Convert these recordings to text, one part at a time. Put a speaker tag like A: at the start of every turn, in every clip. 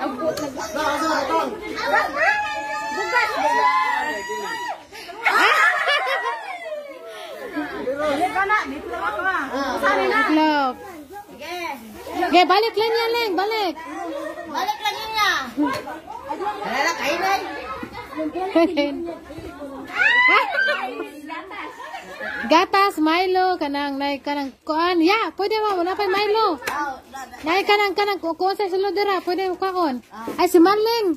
A: Ang na gusto. Bugat! Dito na, dito na ako ah.
B: Sali na. Itlog. Okay, balik lang yan, Leng. Balik.
A: Balik lang yan nga. Alala, kain na.
B: Ha? Gatas, Milo, kanang, nay, kanang, kuan, ya, pwede mo, wala pa Milo. Nay, kanang, kanang, kuan sa sulod dira, pwede mo kaon. Ay, si Marleng.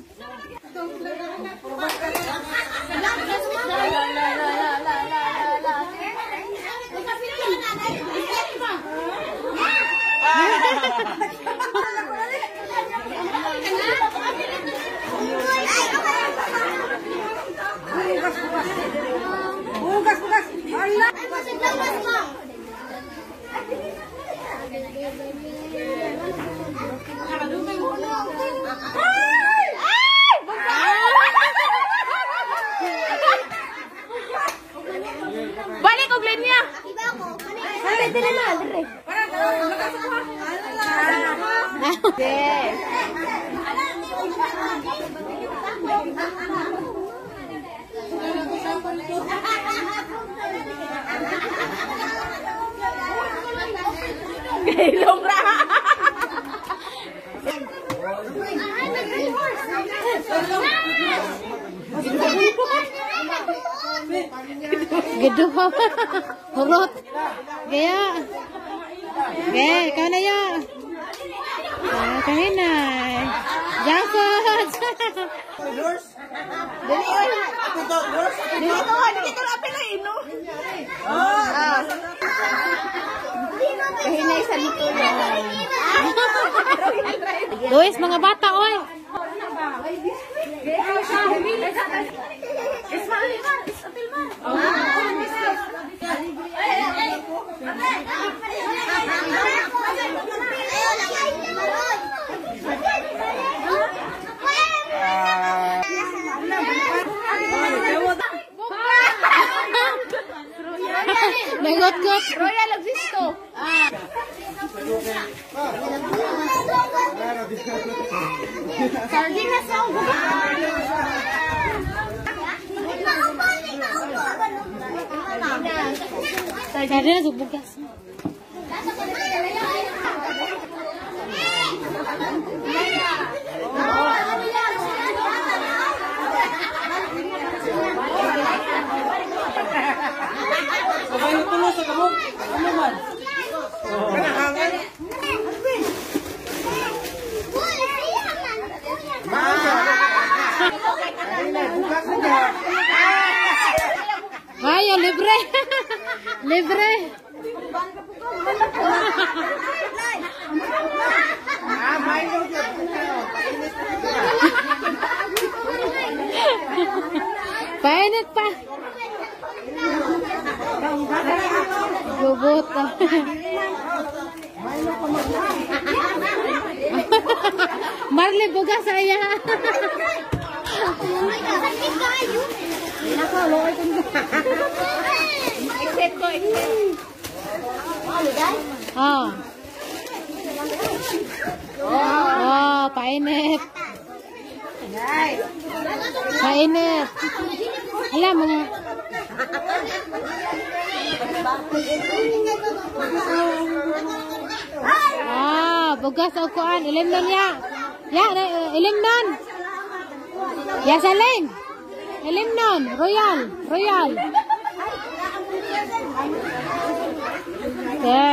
A: Yes. Gailong ra.
B: Geduh. Hurut. Gaya. Gaya, kau na ya. Very nice. Jackpot!
A: Nurse? Dali oy. Dito, nurse. Dito, dito na Pilipino. Oh. Very nice sa dito.
B: Luis, mga bata oy.
A: Ismail, Ismail, Ismail.
B: Nagot-got.
A: Royal Augusto. Sardinas sa ubo.
B: Tadi na bugas. रहे लिव रहे पहन जो बहुत मर बोगा सा यहाँ ờ ờ phải nè phải nè anh làm mình à bukas ako an ilim nan ya ya ilim nan Ya saling. Ilim nun, royal, royal. Ya.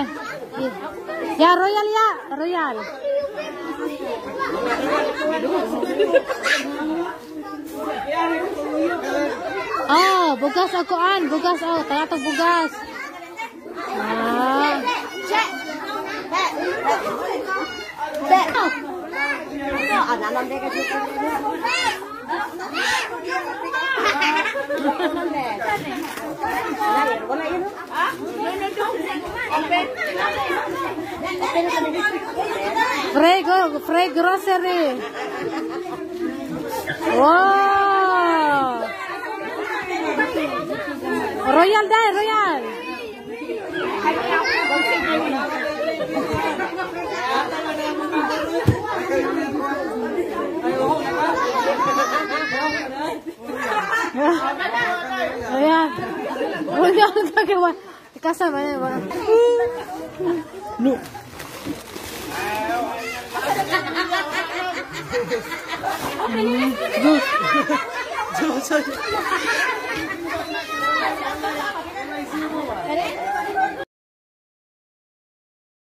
B: Ya royal ya, royal. Oh, bugas o kuan, bugas oh, tato bugas. Ah.
A: Free,
B: go, free grocery. Wow. Royal dai, royal. Ayan. Wala ang gagawa. Kasama na yung mga. No. Diyos. Diyos. Diyos.